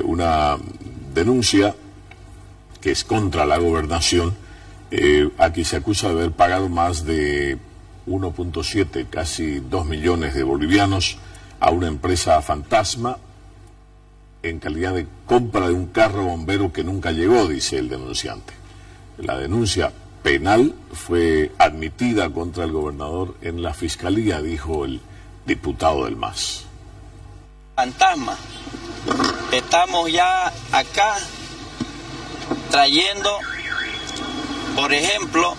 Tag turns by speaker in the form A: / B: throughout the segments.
A: una denuncia que es contra la gobernación. Eh, aquí se acusa de haber pagado más de 1.7, casi 2 millones de bolivianos a una empresa fantasma en calidad de compra de un carro bombero que nunca llegó, dice el denunciante. La denuncia penal fue admitida contra el gobernador en la fiscalía, dijo el diputado del MAS.
B: Fantasma. Estamos ya acá trayendo, por ejemplo,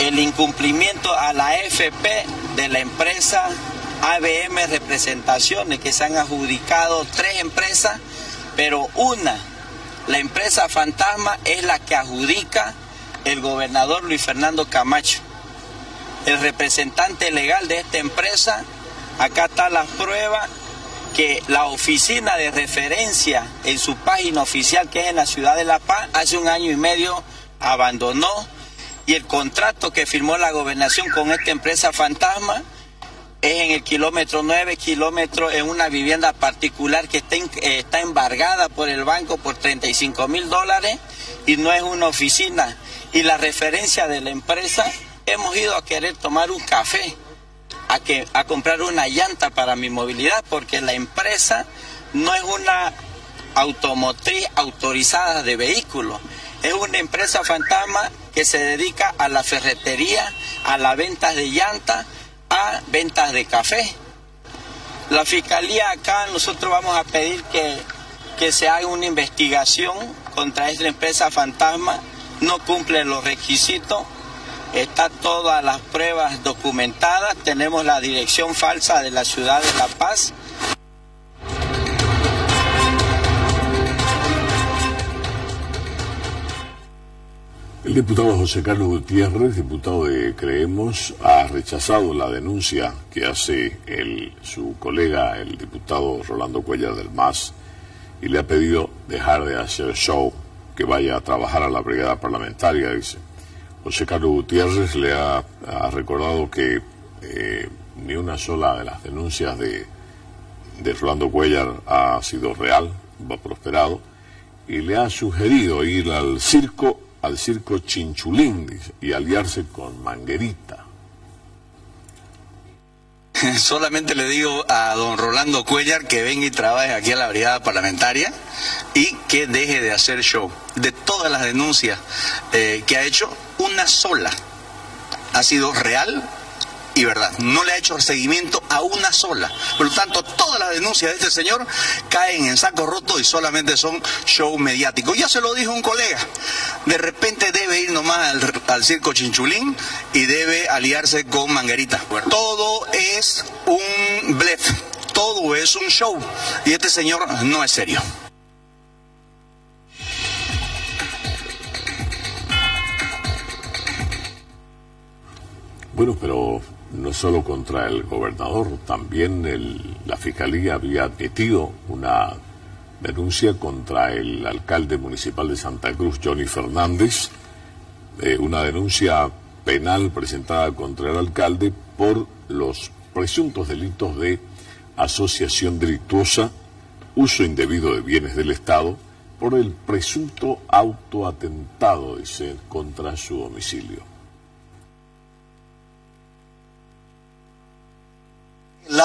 B: el incumplimiento a la FP de la empresa ABM Representaciones, que se han adjudicado tres empresas, pero una, la empresa fantasma, es la que adjudica el gobernador Luis Fernando Camacho. El representante legal de esta empresa, acá está la prueba que la oficina de referencia en su página oficial, que es en la ciudad de La Paz, hace un año y medio abandonó y el contrato que firmó la gobernación con esta empresa fantasma es en el kilómetro 9, kilómetro en una vivienda particular que está, eh, está embargada por el banco por 35 mil dólares y no es una oficina. Y la referencia de la empresa, hemos ido a querer tomar un café, a, que, a comprar una llanta para mi movilidad, porque la empresa no es una automotriz autorizada de vehículos, es una empresa fantasma que se dedica a la ferretería, a la venta de llantas, a ventas de café. La fiscalía acá nosotros vamos a pedir que, que se haga una investigación contra esta empresa fantasma, no cumple los requisitos, está todas las pruebas documentadas, tenemos la dirección falsa de la ciudad de La Paz.
A: El diputado José Carlos Gutiérrez, diputado de Creemos, ha rechazado la denuncia que hace su colega, el diputado Rolando Cuellar del MAS, y le ha pedido dejar de hacer show, que vaya a trabajar a la brigada parlamentaria, dice. José Carlos Gutiérrez le ha, recordado que eh, ni una sola de las denuncias de, Rolando Cuellar ha sido real, ha prosperado, y le ha sugerido ir al circo al circo Chinchulín y aliarse con Manguerita.
C: Solamente le digo a don Rolando Cuellar que venga y trabaje aquí a la brigada parlamentaria y que deje de hacer show. De todas las denuncias eh, que ha hecho, una sola ha sido real y verdad. No le ha hecho seguimiento a una sola. Por lo tanto, todas las denuncias de este señor caen en saco roto y solamente son show mediático. Ya se lo dijo un colega. De repente debe ir nomás al, circo Chinchulín y debe aliarse con Manguerita. Todo es un blef. Todo es un show. Y este señor no es serio.
A: Bueno, pero no solo contra el gobernador, también la Fiscalía había admitido una denuncia contra el alcalde municipal de Santa Cruz, Johnny Fernández, eh, una denuncia penal presentada contra el alcalde por los presuntos delitos de asociación delictuosa, uso indebido de bienes del Estado, por el presunto autoatentado, dice, contra su domicilio.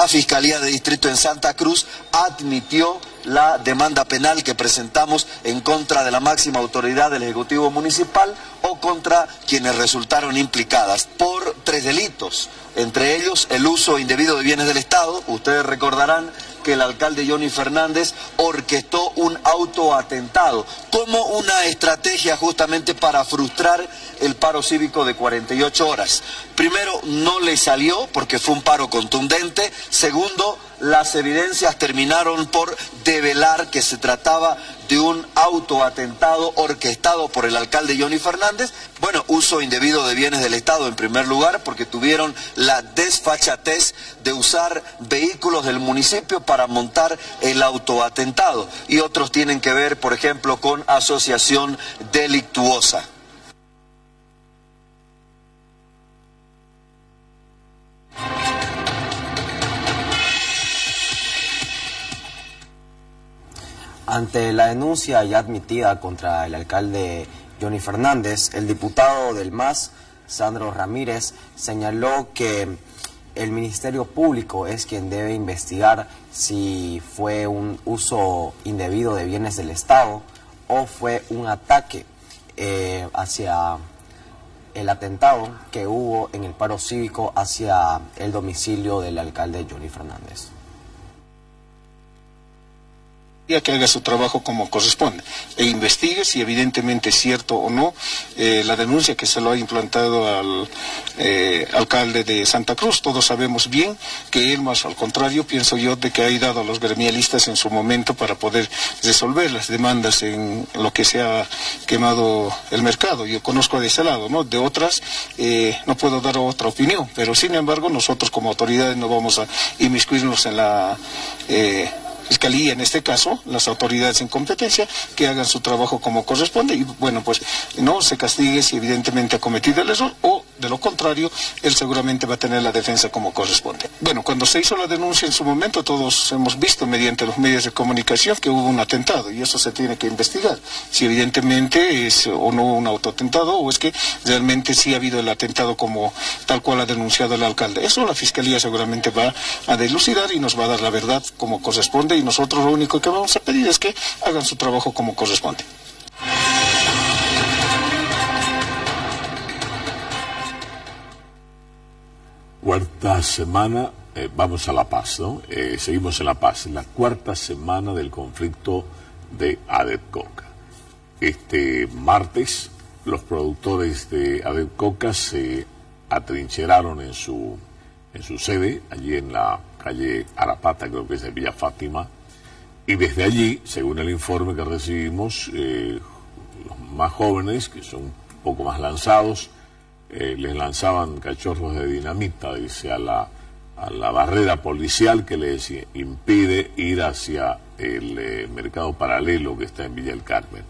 D: La Fiscalía de Distrito en Santa Cruz admitió la demanda penal que presentamos en contra de la máxima autoridad del Ejecutivo Municipal o contra quienes resultaron implicadas por tres delitos, entre ellos el uso indebido de bienes del Estado, ustedes recordarán que el alcalde Johnny Fernández orquestó un autoatentado como una estrategia justamente para frustrar el paro cívico de 48 horas. Primero, no le salió porque fue un paro contundente. Segundo, las evidencias terminaron por develar que se trataba de un autoatentado orquestado por el alcalde Johnny Fernández. Bueno, uso indebido de bienes del Estado en primer lugar porque tuvieron la desfachatez de usar vehículos del municipio para montar el autoatentado. Y otros tienen que ver, por ejemplo, con asociación delictuosa.
E: Ante la denuncia ya admitida contra el alcalde Johnny Fernández, el diputado del MAS, Sandro Ramírez, señaló que el Ministerio Público es quien debe investigar si fue un uso indebido de bienes del Estado o fue un ataque eh, hacia el atentado que hubo en el paro cívico hacia el domicilio del alcalde Johnny Fernández
F: que haga su trabajo como corresponde e investigue si evidentemente es cierto o no eh, la denuncia que se lo ha implantado al eh, alcalde de Santa Cruz. Todos sabemos bien que él, más al contrario, pienso yo, de que ha dado a los gremialistas en su momento para poder resolver las demandas en lo que se ha quemado el mercado. Yo conozco de ese lado, ¿no? De otras eh, no puedo dar otra opinión, pero sin embargo nosotros como autoridades no vamos a inmiscuirnos en la Fiscalía, en este caso, las autoridades en competencia, que hagan su trabajo como corresponde y, bueno, pues no se castigue si evidentemente ha cometido el error o, de lo contrario, él seguramente va a tener la defensa como corresponde. Bueno, cuando se hizo la denuncia en su momento, todos hemos visto mediante los medios de comunicación que hubo un atentado y eso se tiene que investigar. Si evidentemente es o no un autoatentado o es que realmente sí ha habido el atentado como tal cual ha denunciado el alcalde. Eso la Fiscalía seguramente va a delucidar y nos va a dar la verdad como corresponde y nosotros lo único que vamos a pedir es que hagan su trabajo como corresponde.
A: Cuarta semana, eh, vamos a La Paz, ¿no? Eh, seguimos en La Paz, la cuarta semana del conflicto de Coca. Este martes, los productores de Coca se atrincheraron en su, en su sede, allí en la calle Arapata, creo que es de Villa Fátima, y desde allí, según el informe que recibimos, eh, los más jóvenes, que son un poco más lanzados, eh, les lanzaban cachorros de dinamita, dice, a la, la barrera policial que les impide ir hacia el eh, mercado paralelo que está en Villa del Carmen.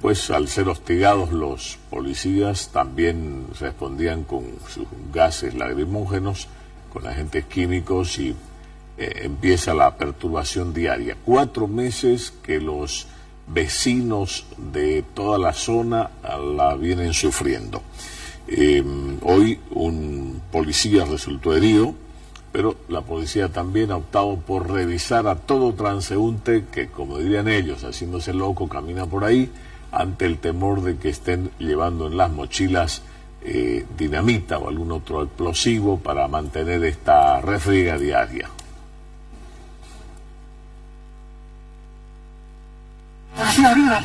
A: Pues al ser hostigados los policías también respondían con sus gases lacrimógenos con agentes químicos y eh, empieza la perturbación diaria. Cuatro meses que los vecinos de toda la zona la vienen sufriendo. Em, hoy un policía resultó herido, pero la policía también ha optado por revisar a todo transeúnte que, como dirían ellos, haciéndose loco, camina por ahí, ante el temor de que estén llevando en las mochilas eh, dinamita o algún otro explosivo para mantener esta refriega diaria.
G: Así arriba,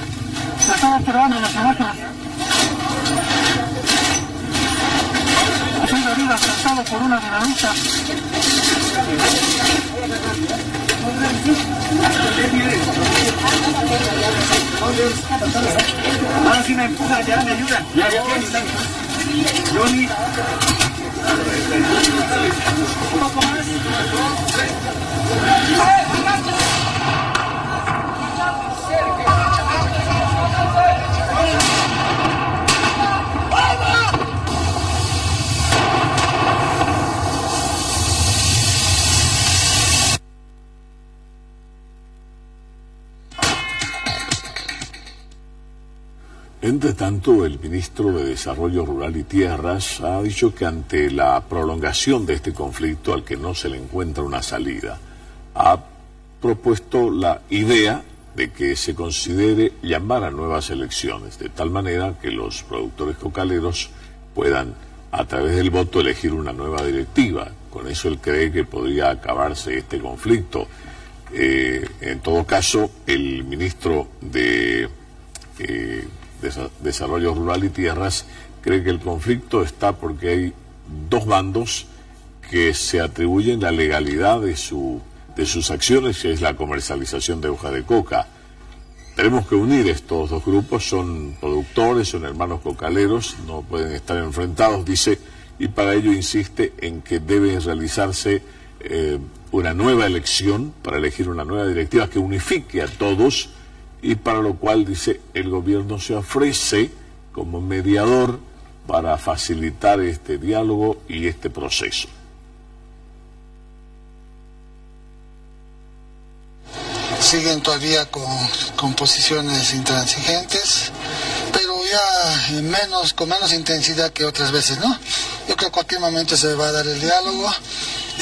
A: Entre tanto, el ministro de Desarrollo Rural y Tierras ha dicho que ante la prolongación de este conflicto al que no se le encuentra una salida, ha propuesto la idea de que se considere llamar a nuevas elecciones, de tal manera que los productores cocaleros puedan, a través del voto, elegir una nueva directiva. Con eso él cree que podría acabarse este conflicto. Eh, en todo caso, el ministro de eh, Desarrollo Rural y Tierras cree que el conflicto está porque hay dos bandos que se atribuyen la legalidad de, su, de sus acciones, que es la comercialización de hoja de coca. Tenemos que unir estos dos grupos, son productores, son hermanos cocaleros, no pueden estar enfrentados, dice, y para ello insiste en que debe realizarse eh, una nueva elección para elegir una nueva directiva que unifique a todos y para lo cual dice el gobierno se ofrece como mediador para facilitar este diálogo y este proceso.
H: siguen todavía con, con posiciones intransigentes, pero ya menos, con menos intensidad que otras veces, ¿no? Yo creo que en cualquier momento se va a dar el diálogo.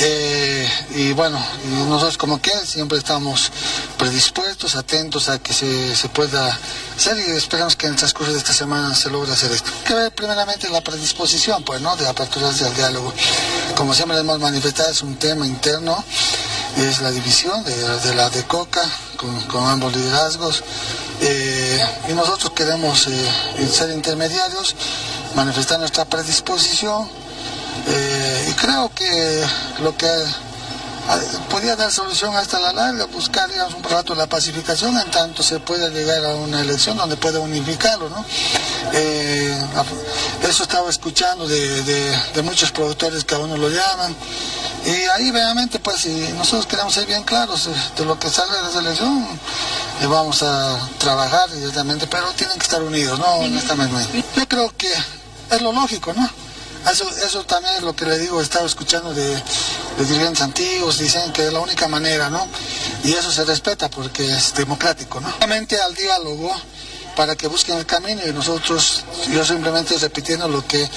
H: Eh, y bueno, nosotros como que siempre estamos predispuestos, atentos a que se, se, pueda hacer y esperamos que en el transcurso de esta semana se logre hacer esto. Que ver primeramente la predisposición, pues, ¿no? De aperturarse al diálogo. Como siempre hemos manifestado, es un tema interno, es la división de, de la de Coca con, con ambos liderazgos. Eh, y nosotros queremos eh, ser intermediarios, manifestar nuestra predisposición eh, y creo que lo que podía dar solución hasta la larga, buscar digamos, un rato la pacificación en tanto se pueda llegar a una elección donde pueda unificarlo. ¿no? Eh, eso estaba escuchando de, de, muchos productores que a uno lo llaman. Y ahí realmente, pues, si nosotros queremos ser bien claros de lo que salga de esa elección, eh, vamos a trabajar directamente, pero tienen que estar unidos, ¿no? Honestamente. Yo creo que es lo lógico, ¿no? Eso, eso también es lo que le digo, he estado escuchando de, dirigentes antiguos, dicen que es la única manera, ¿no? Y eso se respeta porque es democrático, ¿no? Solamente al diálogo para que busquen el camino y nosotros, yo simplemente repitiendo lo que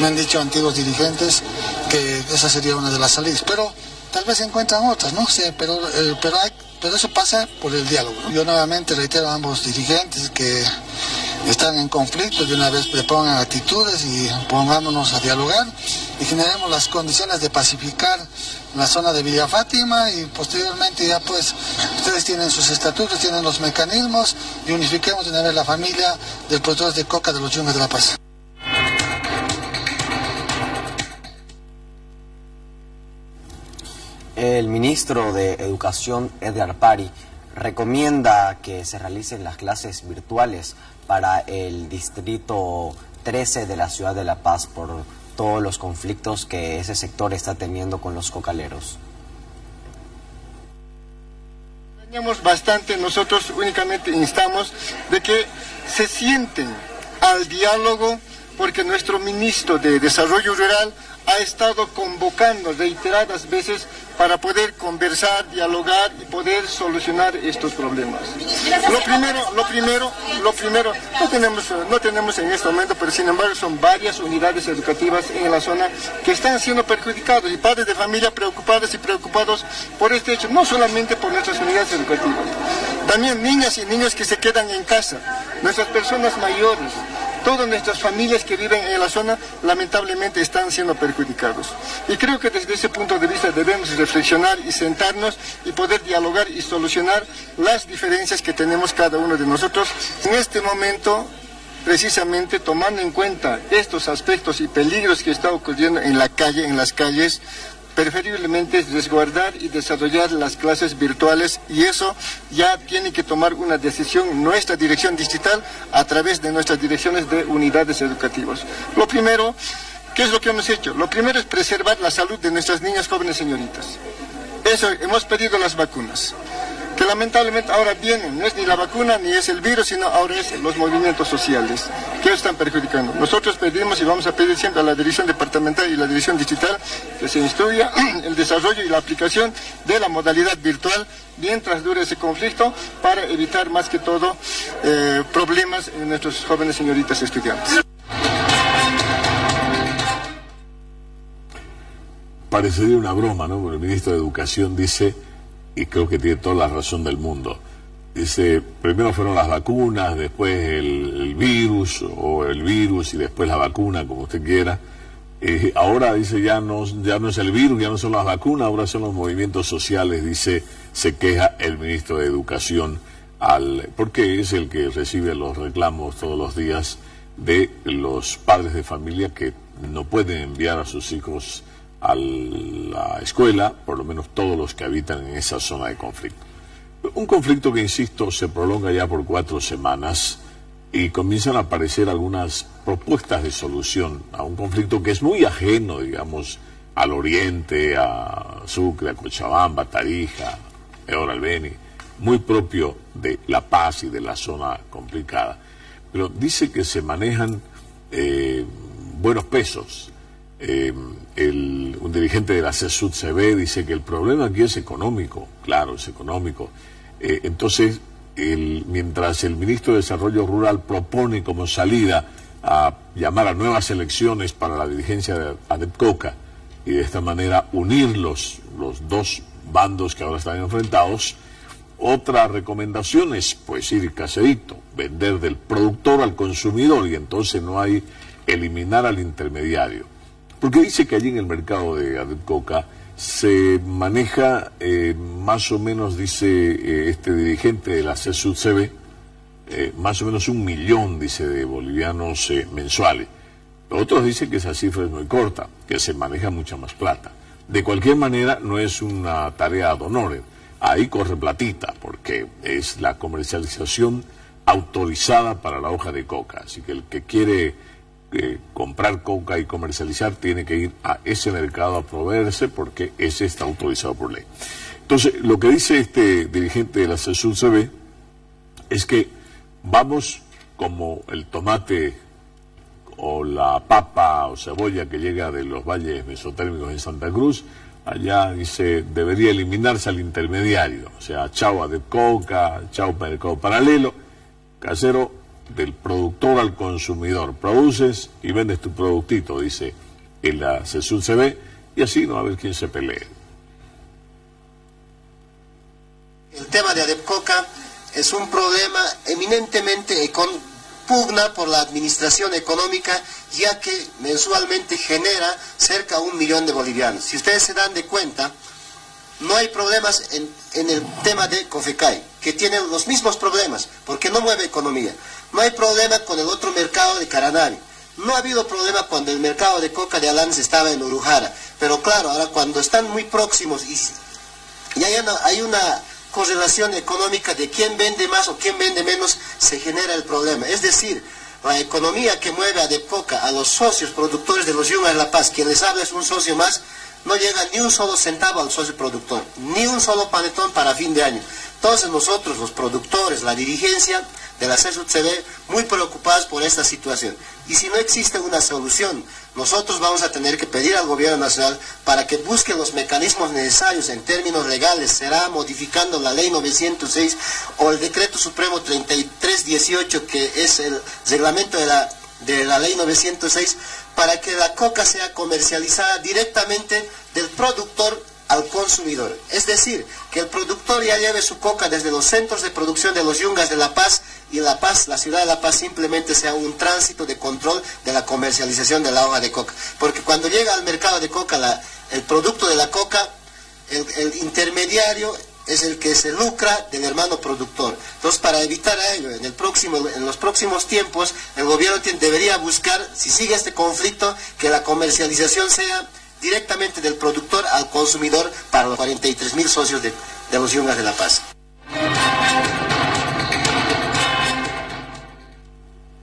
H: me han dicho antiguos dirigentes, que esa sería una de las salidas. Pero tal vez se encuentran otras, no sé, pero, eh, pero eso pasa por el diálogo. Yo nuevamente reitero a ambos dirigentes que están en conflicto, de una vez prepongan actitudes y pongámonos a dialogar y generemos las condiciones de pacificar la zona de Villa Fátima y posteriormente ya pues ustedes tienen sus estatutos, tienen los mecanismos y unifiquemos de una vez la familia del productor de coca de los Yungas de La Paz.
E: El ministro de Educación, Edgar Pari, recomienda que se realicen las clases virtuales para el distrito 13 de la ciudad de La Paz por todos los conflictos que ese sector está teniendo con los cocaleros.
I: Tenemos bastante, nosotros únicamente instamos de que se sienten al diálogo porque nuestro ministro de Desarrollo Rural ha estado convocando reiteradas veces para poder conversar, dialogar y poder solucionar estos problemas. Lo primero, lo primero, lo primero, no tenemos, no tenemos en este momento, pero sin embargo son varias unidades educativas en la zona que están siendo perjudicados y padres de familia preocupados y preocupados por este hecho, no solamente por nuestras unidades educativas, también niñas y niños que se quedan en casa, nuestras personas mayores, todas nuestras familias que viven en la zona lamentablemente están siendo perjudicados. Y creo que desde ese punto de vista debemos reflexionar y sentarnos y poder dialogar y solucionar las diferencias que tenemos cada uno de nosotros. En este momento precisamente tomando en cuenta estos aspectos y peligros que está ocurriendo en la calle, en las calles, preferiblemente resguardar y desarrollar las clases virtuales y eso ya tiene que tomar una decisión nuestra dirección digital a través de nuestras direcciones de unidades educativas. Lo primero, ¿qué es lo que hemos hecho? Lo primero es preservar la salud de nuestras niñas, jóvenes, señoritas. Eso, hemos pedido las vacunas que lamentablemente ahora vienen, no es ni la vacuna ni es el virus, sino ahora es los movimientos sociales que están perjudicando. Nosotros pedimos y vamos a pedir siempre a la dirección departamental y la dirección digital que se instruya el desarrollo y la aplicación de la modalidad virtual mientras dure ese conflicto para evitar más que todo eh, problemas en nuestros jóvenes señoritas estudiantes.
A: Parecería una broma, ¿no? Porque el ministro de Educación dice y creo que tiene toda la razón del mundo. Dice, primero fueron las vacunas, después el, virus o el virus y después la vacuna, como usted quiera. Eh, ahora dice ya no, ya no es el virus, ya no son las vacunas, ahora son los movimientos sociales, dice, se queja el ministro de Educación, al, porque es el que recibe los reclamos todos los días de los padres de familia que no pueden enviar a sus hijos a la escuela, por lo menos todos los que habitan en esa zona de conflicto. Un conflicto que, insisto, se prolonga ya por cuatro semanas y comienzan a aparecer algunas propuestas de solución a un conflicto que es muy ajeno, digamos, al oriente, a Sucre, a Cochabamba, Tarija, ahora al Beni, muy propio de La Paz y de la zona complicada. Pero dice que se manejan eh, buenos pesos. Eh, un dirigente de la CESUD CB dice que el problema aquí es económico, claro, es económico. Eh, entonces, mientras el ministro de Desarrollo Rural propone como salida a llamar a nuevas elecciones para la dirigencia de ADEPCOCA y de esta manera unir los, los dos bandos que ahora están enfrentados, otra recomendación es pues ir caserito, vender del productor al consumidor y entonces no hay eliminar al intermediario. Porque dice que allí en el mercado de Adepcoca se maneja eh, más o menos, dice eh, este dirigente de la CSUCB, eh, más o menos un millón, dice, de bolivianos mensuales. Otros dicen que esa cifra es muy corta, que se maneja mucha más plata. De cualquier manera, no es una tarea ad honorem. Ahí corre platita, porque es la comercialización autorizada para la hoja de coca. Así que el que quiere comprar coca y comercializar tiene que ir a ese mercado a proveerse porque ese está autorizado por ley. Entonces, lo que dice este dirigente de la CB es que vamos como el tomate o la papa o cebolla que llega de los valles mesotérmicos en Santa Cruz, allá dice debería eliminarse al intermediario, o sea, chau de coca, chau mercado paralelo, casero del productor al consumidor. Produces y vendes tu productito, dice en la CESUL CB, y así no va a haber quien se pelee.
J: El tema de Adepcoca es un problema eminentemente con pugna por la administración económica, ya que mensualmente genera cerca de un millón de bolivianos. Si ustedes se dan de cuenta, no hay problemas en, el tema de Cofecay, que tiene los mismos problemas, porque no mueve economía. No hay problema con el otro mercado de Caranari. No ha habido problema cuando el mercado de coca de Alanes estaba en Urujara. Pero claro, ahora cuando están muy próximos y, hay, una, correlación económica de quién vende más o quién vende menos, se genera el problema. Es decir, la economía que mueve a Decoca, a los socios productores de los Yungas de La Paz, quien les habla es un socio más, no llega ni un solo centavo al socio productor, ni un solo panetón para fin de año. Entonces nosotros, los productores, la dirigencia, de la ve muy preocupados por esta situación. Y si no existe una solución, nosotros vamos a tener que pedir al gobierno nacional para que busque los mecanismos necesarios en términos legales, será modificando la ley 906 o el decreto supremo 3318 que es el reglamento de la, de la ley 906 para que la coca sea comercializada directamente del productor al consumidor. Es decir, que el productor ya lleve su coca desde los centros de producción de los yungas de La Paz y La Paz, la ciudad de La Paz simplemente sea un tránsito de control de la comercialización de la hoja de coca. Porque cuando llega al mercado de coca el producto de la coca, el, intermediario es el que se lucra del hermano productor. Entonces, para evitar ello, en, el próximo, en los próximos tiempos, el gobierno debería buscar, si sigue este conflicto, que la comercialización sea directamente del productor al consumidor para los 43 mil socios de, los Yungas de La Paz.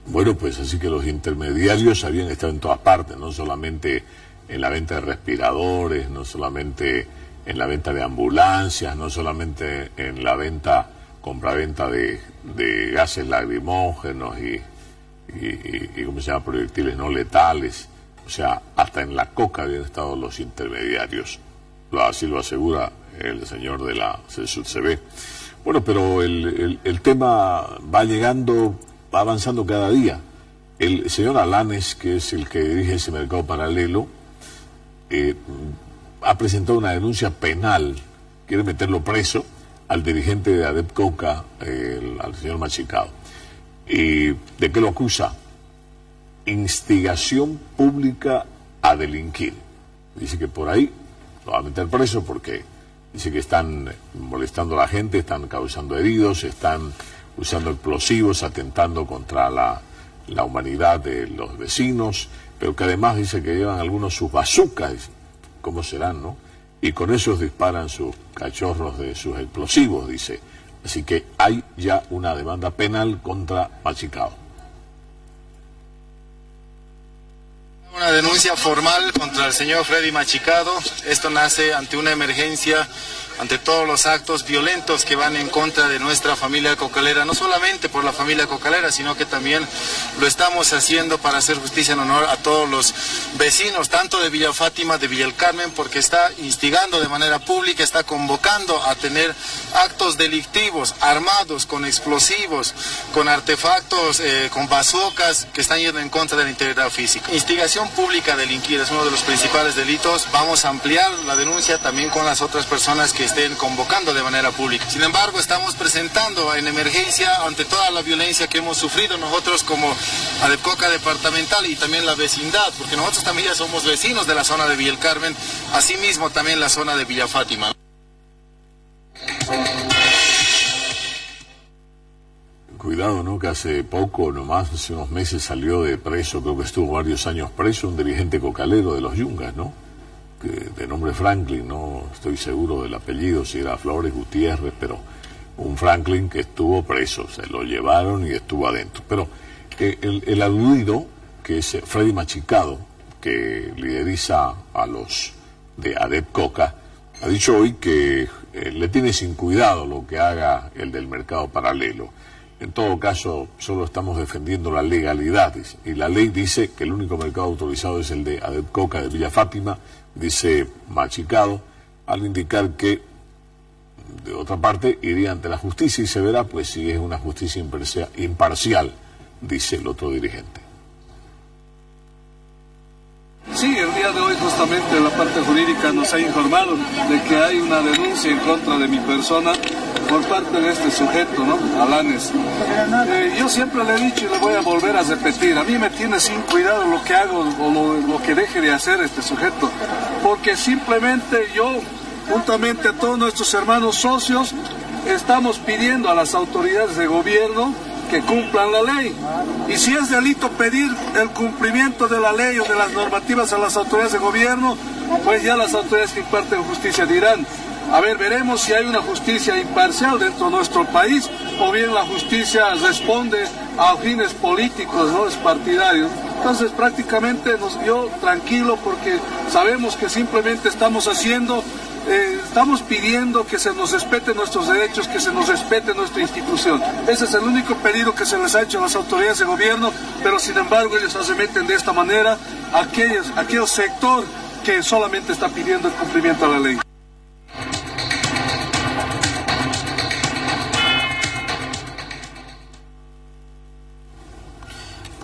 A: Bueno, pues así que los intermediarios habían estado en todas partes, no solamente en la venta de respiradores, no solamente en la venta de ambulancias, no solamente en la venta, compraventa de, de gases lacrimógenos y, y, y, ¿cómo se llama?, proyectiles no letales, o sea, hasta en la coca habían estado los intermediarios. Así lo asegura el señor de la CB. Bueno, pero el, tema va llegando, va avanzando cada día. El señor Alanes, que es el que dirige ese mercado paralelo, eh, ha presentado una denuncia penal, quiere meterlo preso al dirigente de ADEP Coca, al señor Machicado. ¿Y de qué lo acusa? Instigación pública a delinquir. Dice que por ahí lo va a meter preso porque dice que están molestando a la gente, están causando heridos, están usando explosivos, atentando contra la, la humanidad de los vecinos, pero que además dice que llevan algunos sus bazucas, ¿cómo serán, no? Y con esos disparan sus cachorros de sus explosivos, dice. Así que hay ya una demanda penal contra Machicao.
K: Una denuncia formal contra el señor Freddy Machicado. Esto nace ante una emergencia, ante todos los actos violentos que van en contra de nuestra familia cocalera, no solamente por la familia cocalera, sino que también lo estamos haciendo para hacer justicia en honor a todos los vecinos, tanto de Villa Fátima, de Villa El Carmen, porque está instigando de manera pública, está convocando a tener actos delictivos, armados, con explosivos, con artefactos, eh, con bazocas, que están yendo en contra de la integridad física. Instigación pública a delinquir es uno de los principales delitos. Vamos a ampliar la denuncia también con las otras personas que estén convocando de manera pública. Sin embargo, estamos presentando en emergencia ante toda la violencia que hemos sufrido nosotros como Adepcoca departamental y también la vecindad, porque nosotros también ya somos vecinos de la zona de Villa Carmen, asimismo también la zona de Villa Fátima.
A: Cuidado, ¿no? Que hace poco, nomás, hace unos meses salió de preso, creo que estuvo varios años preso, un dirigente cocalero de los Yungas, ¿no? Que, de nombre Franklin, no estoy seguro del apellido, si era Flores Gutiérrez, pero un Franklin que estuvo preso, se lo llevaron y estuvo adentro. Pero que el, el aludido, que es Freddy Machicado, que lideriza a los de Adep Coca, ha dicho hoy que eh, le tiene sin cuidado lo que haga el del mercado paralelo. En todo caso, solo estamos defendiendo la legalidad. Y la ley dice que el único mercado autorizado es el de Adep Coca de Villa Fátima, dice Machicado, al indicar que, de otra parte, iría ante la justicia y se verá, pues, si es una justicia imparcial, dice el otro dirigente.
L: Sí, el día de hoy justamente la parte jurídica nos ha informado de que hay una denuncia en contra de mi persona por parte de este sujeto, ¿no? Alanes. Eh, yo siempre le he dicho y le voy a volver a repetir, a mí me tiene sin cuidado lo que hago o lo, lo que deje de hacer este sujeto, porque simplemente yo, juntamente a todos nuestros hermanos socios, estamos pidiendo a las autoridades de gobierno que cumplan la ley. Y si es delito pedir el cumplimiento de la ley o de las normativas a las autoridades de gobierno, pues ya las autoridades que imparten justicia dirán. A ver, veremos si hay una justicia imparcial dentro de nuestro país o bien la justicia responde a fines políticos, no es partidario. Entonces prácticamente nos dio tranquilo porque sabemos que simplemente estamos haciendo eh, estamos pidiendo que se nos respeten nuestros derechos, que se nos respete nuestra institución. Ese es el único pedido que se les ha hecho a las autoridades de gobierno, pero sin embargo ellos se meten de esta manera a aquellos, aquel sector que solamente está pidiendo el cumplimiento a la ley.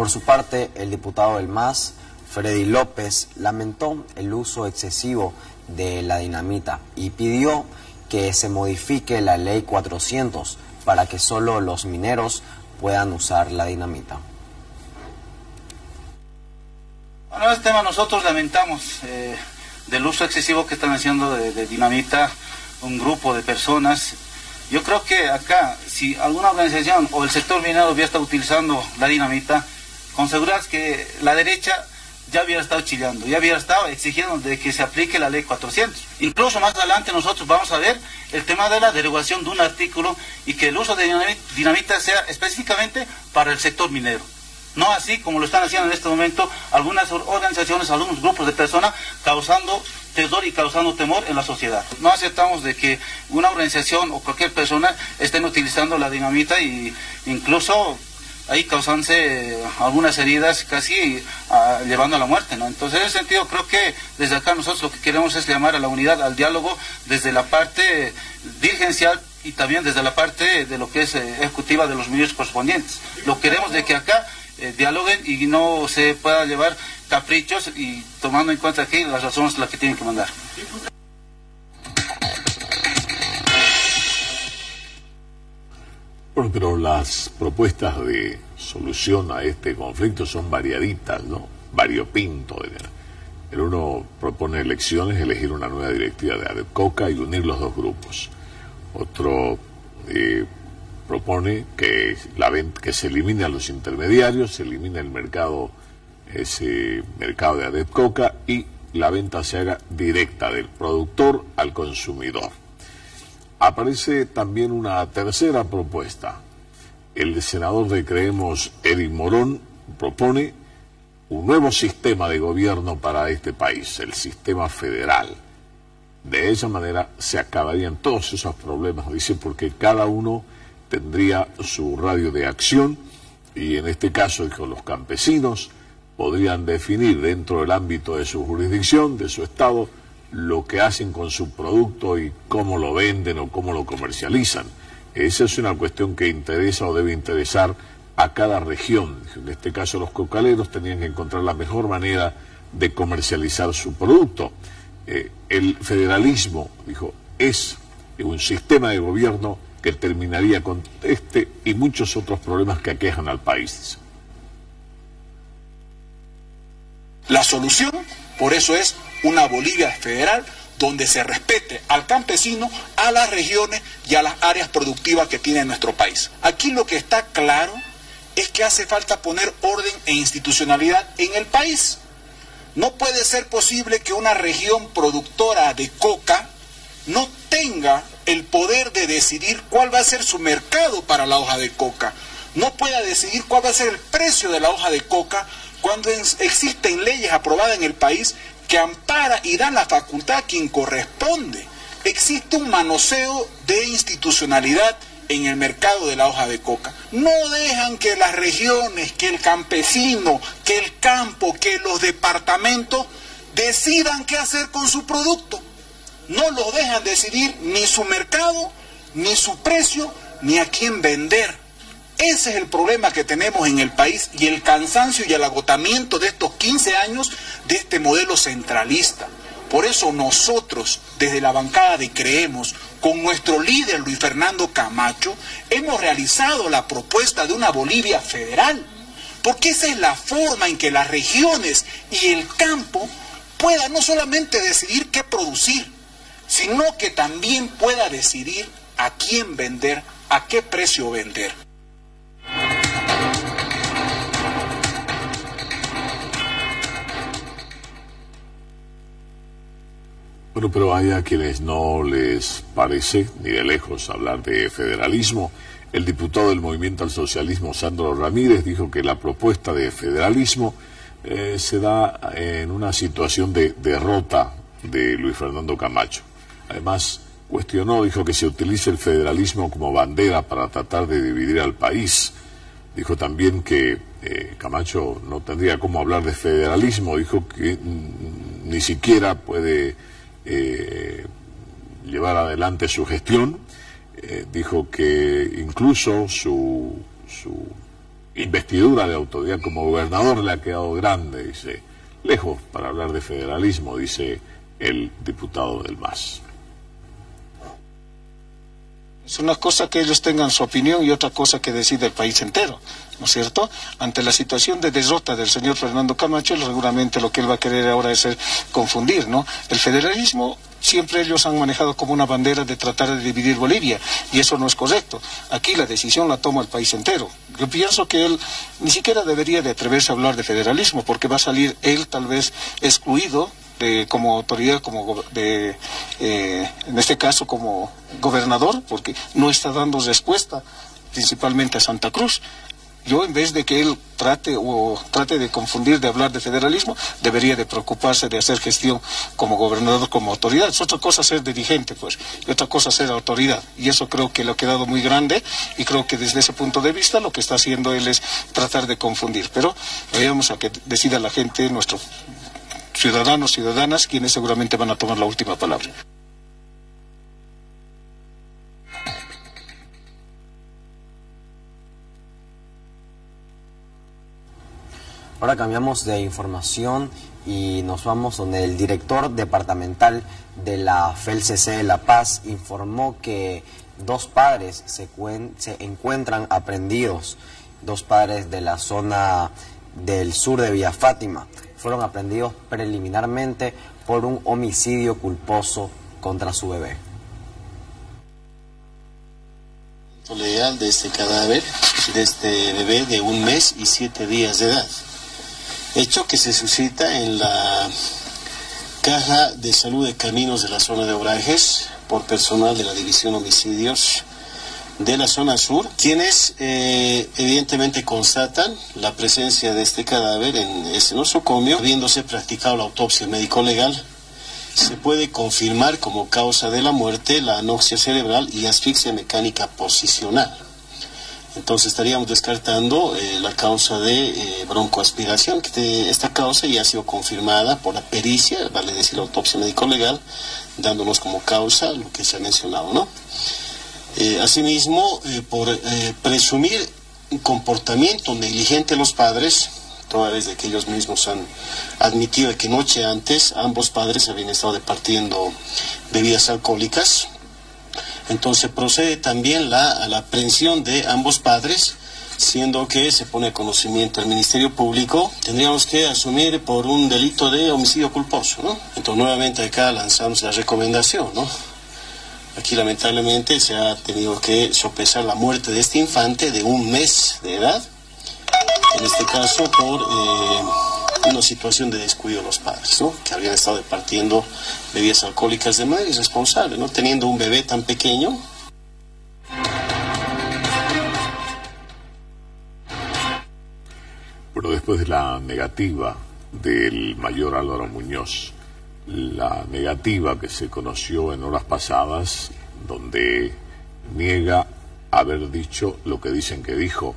E: Por su parte, el diputado del MAS, Freddy López, lamentó el uso excesivo de la dinamita y pidió que se modifique la ley 400 para que solo los mineros puedan usar la dinamita.
M: Bueno, este tema nosotros lamentamos eh, del uso excesivo que están haciendo de, de, dinamita un grupo de personas. Yo creo que acá, si alguna organización o el sector minero ya está utilizando la dinamita, con seguridad que la derecha ya hubiera estado chillando, ya hubiera estado exigiendo de que se aplique la ley 400. Incluso más adelante nosotros vamos a ver el tema de la derogación de un artículo y que el uso de dinamita sea específicamente para el sector minero. No así como lo están haciendo en este momento algunas organizaciones, algunos grupos de personas causando terror y causando temor en la sociedad. No aceptamos de que una organización o cualquier persona estén utilizando la dinamita y incluso ahí causándose algunas heridas casi uh, llevando a la muerte, ¿no? Entonces, en ese sentido, creo que desde acá nosotros lo que queremos es llamar a la unidad, al diálogo, desde la parte dirigencial y también desde la parte de lo que es eh, ejecutiva de los medios correspondientes. Lo queremos de que acá eh, dialoguen y no se pueda llevar caprichos y tomando en cuenta que las razones las que tienen que mandar.
A: Pero las propuestas de solución a este conflicto son variaditas, ¿no? Variopinto. El uno propone elecciones, elegir una nueva directiva de ADEPCOCA y unir los dos grupos. Otro eh, propone que, la, que se elimine a los intermediarios, se elimine el mercado, ese mercado de ADEPCOCA y la venta se haga directa del productor al consumidor aparece también una tercera propuesta. El senador de Creemos, Eric Morón, propone un nuevo sistema de gobierno para este país, el sistema federal. De esa manera se acabarían todos esos problemas, dice, porque cada uno tendría su radio de acción y en este caso dijo los campesinos podrían definir dentro del ámbito de su jurisdicción, de su estado, lo que hacen con su producto y cómo lo venden o cómo lo comercializan. Esa es una cuestión que interesa o debe interesar a cada región. En este caso los cocaleros tenían que encontrar la mejor manera de comercializar su producto. Eh, el federalismo, dijo, es un sistema de gobierno que terminaría con este y muchos otros problemas que aquejan al país.
N: La solución, por eso, es una Bolivia federal donde se respete al campesino, a las regiones y a las áreas productivas que tiene nuestro país. Aquí lo que está claro es que hace falta poner orden e institucionalidad en el país. No puede ser posible que una región productora de coca no tenga el poder de decidir cuál va a ser su mercado para la hoja de coca. No pueda decidir cuál va a ser el precio de la hoja de coca cuando existen leyes aprobadas en el país que ampara y da la facultad a quien corresponde. Existe un manoseo de institucionalidad en el mercado de la hoja de coca. No dejan que las regiones, que el campesino, que el campo, que los departamentos decidan qué hacer con su producto. No lo dejan decidir ni su mercado, ni su precio, ni a quién vender. Ese es el problema que tenemos en el país y el cansancio y el agotamiento de estos 15 años de este modelo centralista. Por eso nosotros, desde la bancada de Creemos, con nuestro líder Luis Fernando Camacho, hemos realizado la propuesta de una Bolivia federal. Porque esa es la forma en que las regiones y el campo puedan no solamente decidir qué producir, sino que también pueda decidir a quién vender, a qué precio vender.
A: Bueno, pero hay a quienes no les parece ni de lejos hablar de federalismo. El diputado del Movimiento al Socialismo, Sandro Ramírez, dijo que la propuesta de federalismo eh, se da en una situación de derrota de Luis Fernando Camacho. Además, cuestionó, dijo que se utiliza el federalismo como bandera para tratar de dividir al país. Dijo también que eh, Camacho no tendría cómo hablar de federalismo, dijo que ni siquiera puede eh, llevar adelante su gestión. Eh, dijo que incluso su, su investidura de autoridad como gobernador le ha quedado grande, dice, lejos para hablar de federalismo, dice el diputado del MAS.
F: Es una cosa que ellos tengan su opinión y otra cosa que decide el país entero, ¿no es cierto? Ante la situación de derrota del señor Fernando Camacho, seguramente lo que él va a querer ahora es confundir, ¿no? El federalismo siempre ellos han manejado como una bandera de tratar de dividir Bolivia y eso no es correcto. Aquí la decisión la toma el país entero. Yo pienso que él ni siquiera debería de atreverse a hablar de federalismo porque va a salir él tal vez excluido como autoridad, como de, eh, en este caso como gobernador, porque no está dando respuesta principalmente a Santa Cruz. Yo en vez de que él trate o trate de confundir de hablar de federalismo, debería de preocuparse de hacer gestión como gobernador, como autoridad. Es otra cosa ser dirigente, pues, y otra cosa ser autoridad. Y eso creo que le ha quedado muy grande y creo que desde ese punto de vista lo que está haciendo él es tratar de confundir. Pero veamos a que decida la gente, nuestro ciudadanos, ciudadanas, quienes seguramente van a tomar la última palabra.
E: Ahora cambiamos de información y nos vamos donde el director departamental de la FELCC de La Paz informó que dos padres se, se encuentran aprendidos, dos padres de la zona del sur de Villa Fátima fueron aprendidos preliminarmente por un homicidio culposo contra su bebé.
J: legal de este cadáver, de este bebé de un mes y siete días de edad. Hecho que se suscita en la caja de salud de caminos de la zona de Obrajes por personal de la División Homicidios de la zona sur, quienes eh, evidentemente constatan la presencia de este cadáver en ese nosocomio, habiéndose practicado la autopsia médico-legal, se puede confirmar como causa de la muerte la anoxia cerebral y asfixia mecánica posicional.
O: Entonces estaríamos descartando eh, la causa de eh, broncoaspiración, que esta causa ya ha sido confirmada por la pericia, vale decir la autopsia médico-legal, dándonos como causa lo que se ha mencionado, ¿no? Eh, asimismo, por presumir un comportamiento negligente de los padres, toda vez de que ellos mismos han admitido que noche antes ambos padres habían estado departiendo bebidas alcohólicas, entonces procede también la, la aprehensión de ambos padres, siendo que se pone a conocimiento al Ministerio Público, tendríamos que asumir por un delito de homicidio culposo, ¿no? Entonces nuevamente acá lanzamos la recomendación, ¿no? Aquí lamentablemente se ha tenido que sopesar la muerte de este infante de un mes de edad, en este caso por... Eh, una situación de descuido de los padres, ¿no? que habían estado departiendo bebidas alcohólicas de manera irresponsable, ¿no? teniendo un bebé tan pequeño.
A: Bueno, después de la negativa del mayor Álvaro Muñoz, la negativa que se conoció en horas pasadas, donde niega haber dicho lo que dicen que dijo